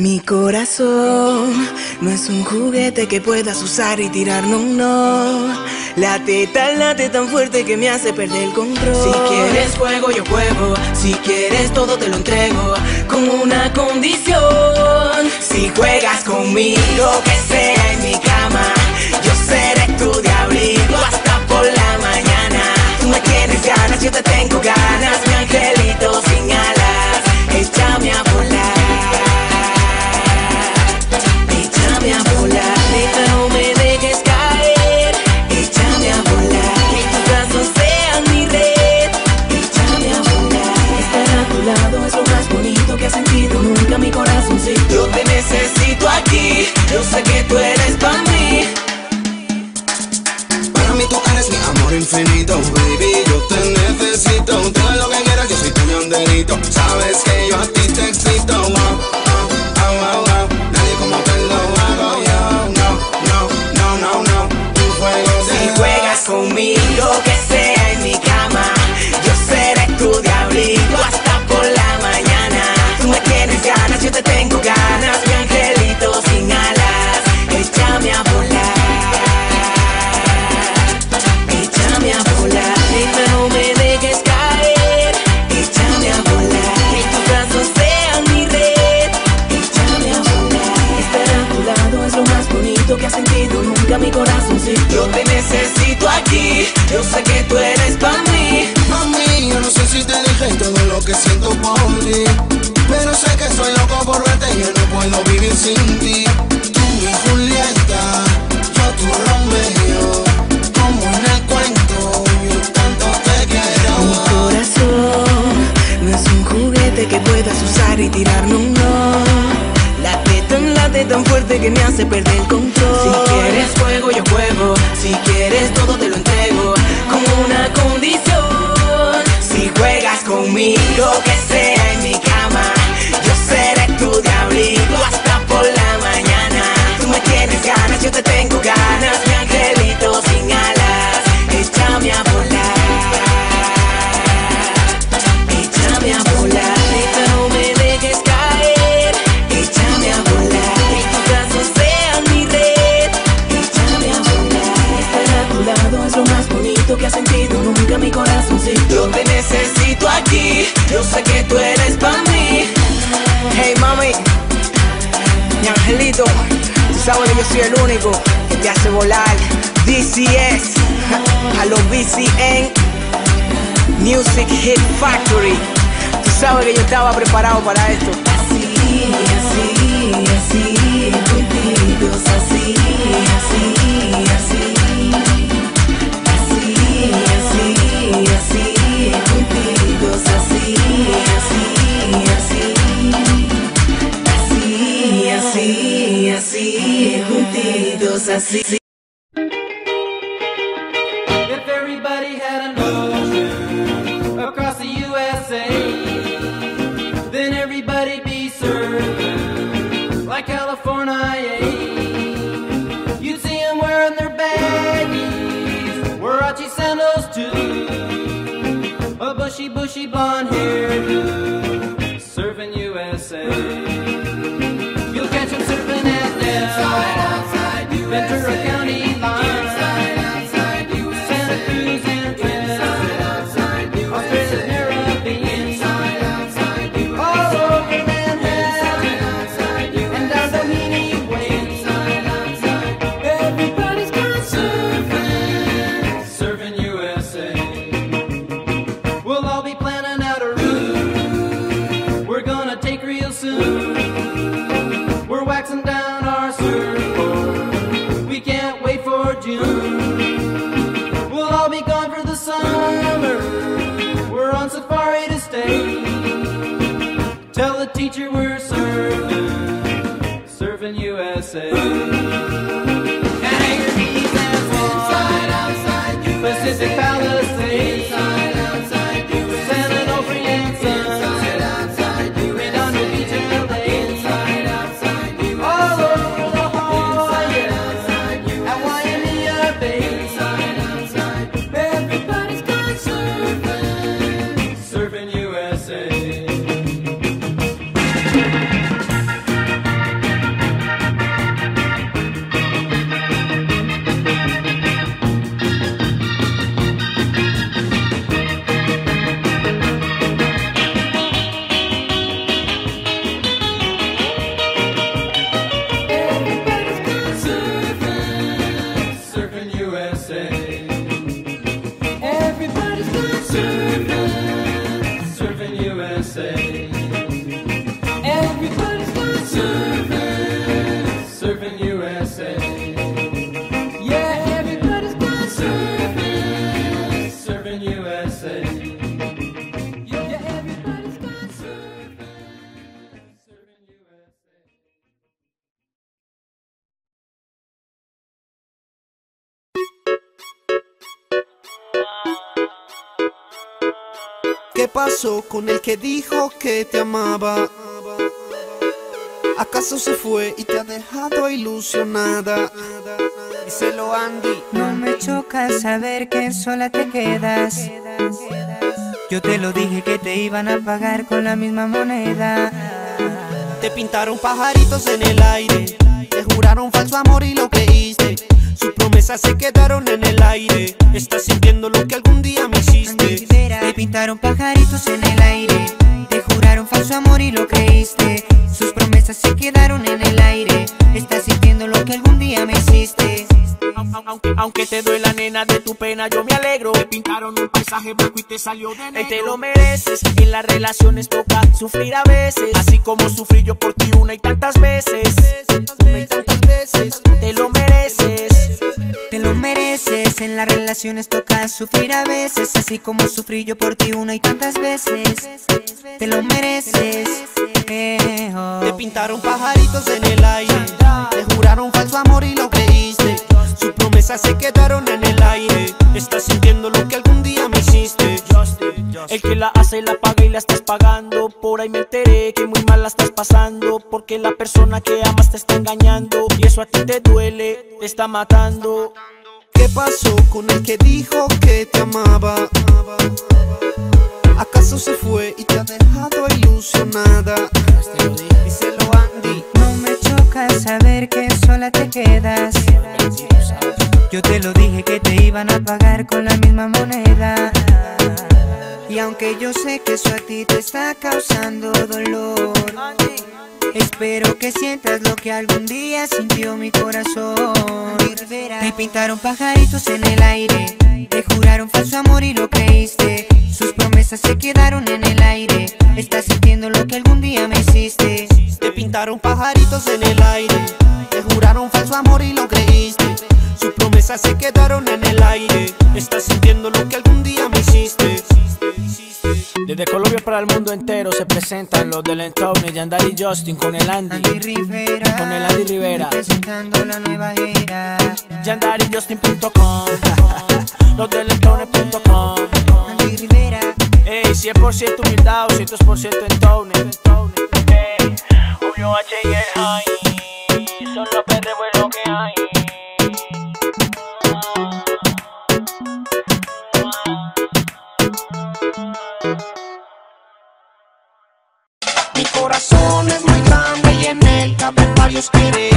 Mi corazón no es un juguete que puedas usar y tirar, no, no. Late tan, late tan fuerte que me hace perder el control. Si quieres juego, yo juego. Si quieres todo, te lo entrego. Con una condición. Si juegas conmigo, que sea en mi cama. Yo seré tu diablito hasta por la mañana. Tú me tienes ganas, yo te tengo ganas. Mi angelito Yo te necesito aquí, yo sé que tú eres para mí. Para mí tú eres mi amor infinito, baby, yo te necesito. Todo lo que quieras, yo soy tu ñonderito. Sabes que yo a ti te excito. Necesito aquí, yo sé que tú eres para mí. Mami, yo no sé si te dije todo lo que siento por ti. Pero sé que soy loco por verte y yo no puedo vivir sin ti. Tú mi Julieta, yo tu Romeo. Como en el cuento, yo tanto te Mi quiero. corazón no es un juguete que puedas usar y tirar, no, no. Late tan, late tan fuerte que me hace perder el control. Si quieres juego, yo juego. Si quieres todo, te lo entrego. Con una condición. Si juegas conmigo, que sea en mi cama. Yo soy el único que te hace volar. DCS, a los BCN. Music Hit Factory. Tú sabes que yo estaba preparado para esto. Así, así, así, así, así, así. If everybody had an ocean across the USA, then everybody'd be served like California. You'd see them wearing their baggies, Warachi sandals too, a bushy, bushy blonde hairdo, surfing USA. you. Hey. ¿Qué pasó con el que dijo que te amaba? ¿Acaso se fue y te ha dejado ilusionada? Díselo Andy. No me choca saber que sola te quedas. Yo te lo dije que te iban a pagar con la misma moneda. Te pintaron pajaritos en el aire. Te juraron falso amor y lo creíste. Sus promesas se quedaron en el aire. Estás sintiendo lo que algún día me hiciste. Te pintaron pajaritos en el aire. Te juraron falso amor y lo creíste. Sus promesas se quedaron en el aire. Estás sintiendo lo que algún día me hiciste. Aunque, aunque te duela nena de tu pena yo me alegro Te pintaron un paisaje blanco y te salió de negro Y te lo mereces, en las relaciones toca sufrir a veces Así como sufrí yo por ti una y tantas veces las relaciones toca sufrir a veces, así como sufrí yo por ti una y tantas veces. Te lo mereces. eh, oh. Te pintaron pajaritos en el aire. Te juraron falso amor y lo creíste. Sus promesas se quedaron en el aire. Estás sintiendo lo que algún día me hiciste. El que la hace la paga y la estás pagando Por ahí me enteré que muy mal la estás pasando Porque la persona que amas te está engañando Y eso a ti te duele, te está matando ¿Qué pasó con el que dijo que te amaba? ¿Acaso se fue y te ha dejado ilusionada? Díselo Andy. No me choca saber que sola te quedas. Yo te lo dije que te iban a pagar con la misma moneda. Y aunque yo sé que eso a ti te está causando dolor, espero que sientas lo que algún día sintió mi corazón. Te pintaron pajaritos en el aire, te juraron falso amor y lo creíste. Sus promesas se quedaron en el aire. Estás sintiendo lo que algún día me hiciste. Te pintaron pajaritos en el aire. Te juraron falso amor y lo creíste. Sus promesas se quedaron en el aire. Estás sintiendo lo que algún día me hiciste. Desde Colombia para el mundo entero se presentan los del entorno Yandari y Justin con el Andy Andy Rivera, Con el Andy Rivera. presentando la nueva era. YandariJustin.com Los del entorno.com Andy Rivera. Ey, 100% humildad, 200% entorno Ey, Julio H y el High Son los perros lo que hay varios quereres,